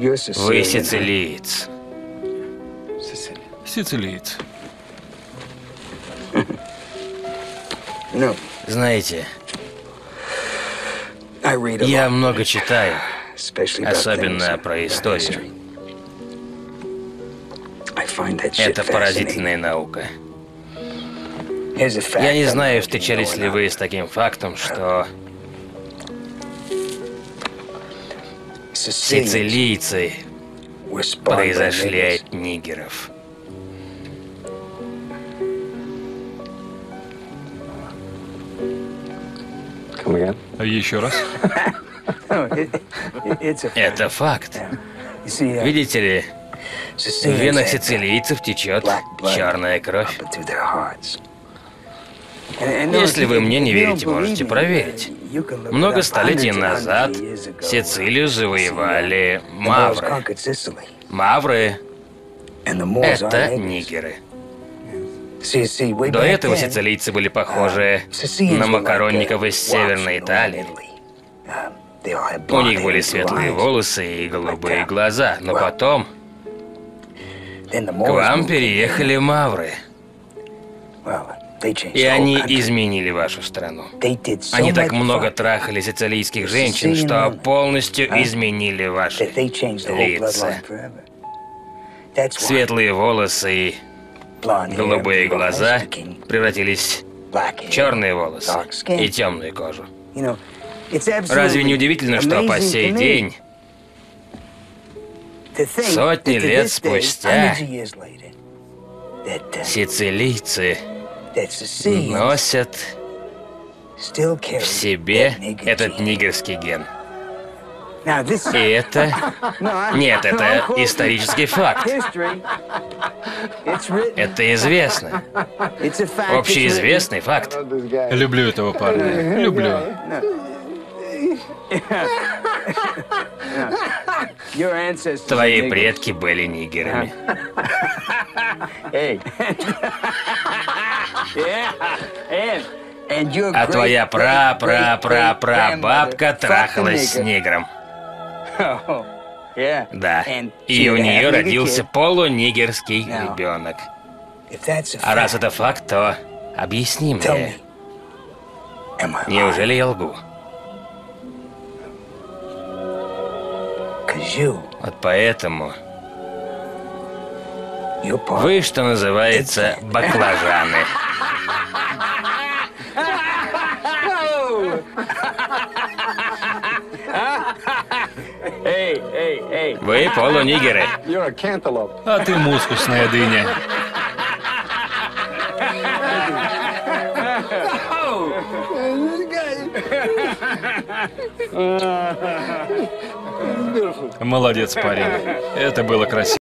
Вы сицилиец. Сицилиец. Знаете, Я много читаю, особенно особенно про историю. Это поразительная наука. Я не знаю, встречались ли вы с таким фактом, что сицилийцы произошли от нигеров. А еще раз? Это факт. Видите ли, в венах сицилийцев течет черная кровь. Если вы мне не верите, можете проверить. Много столетий назад Сицилию завоевали мавры. Мавры — это нигеры. До этого сицилийцы были похожи на макаронников из Северной Италии. У них были светлые волосы и голубые глаза, но потом к вам переехали мавры, и они изменили вашу страну. Они так много трахали сицилийских женщин, что полностью изменили ваши лица. Светлые волосы и голубые глаза превратились в черные волосы и темную кожу. Разве не удивительно, что по сей день, сотни лет спустя, сицилийцы носят в себе этот нигерский ген? И это... Нет, это исторический факт. Это известно. Общеизвестный факт. Люблю этого парня. Люблю. Твои предки были нигерами. А твоя пра-пра-пра-пра-бабка трахалась с негром. Да. И у нее родился полунигерский ребенок. А раз это факт, то объясни мне, неужели я лгу? Вот поэтому вы, что называется, баклажаны. Вы полунигеры. А ты мускусная дыня. Молодец, парень. Это было красиво.